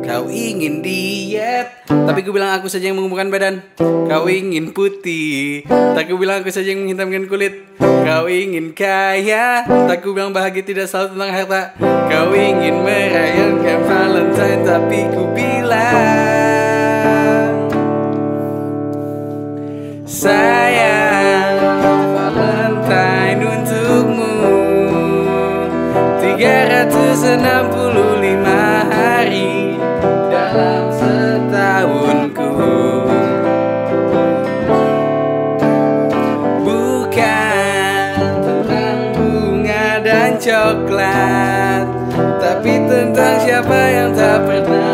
Kau ingin diet Tapi ku bilang aku saja yang mengumpulkan badan. Kau ingin putih Tak ku bilang aku saja yang menghitamkan kulit. Kau ingin kaya Tak ku bilang bahagia tidak selalu tentang harta. Kau ingin merayakan Valentine Tapi ku bilang Sayang Valentine untukmu 365 dan coklat. Tapi tentang siapa yang tak pernah